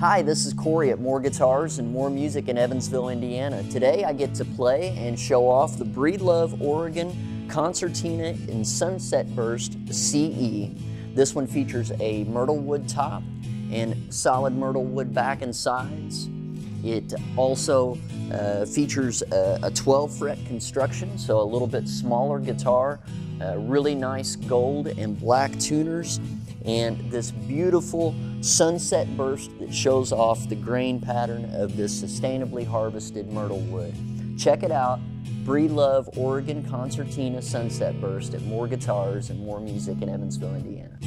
Hi, this is Corey at Moore Guitars and Moore Music in Evansville, Indiana. Today I get to play and show off the Breedlove Oregon Concertina in Sunset Burst CE. This one features a myrtle wood top and solid myrtle wood back and sides. It also uh, features a, a 12 fret construction, so a little bit smaller guitar, uh, really nice gold and black tuners, and this beautiful sunset burst that shows off the grain pattern of this sustainably harvested myrtle wood. Check it out, Breedlove Oregon Concertina Sunset Burst at Moore Guitars and Moore Music in Evansville, Indiana.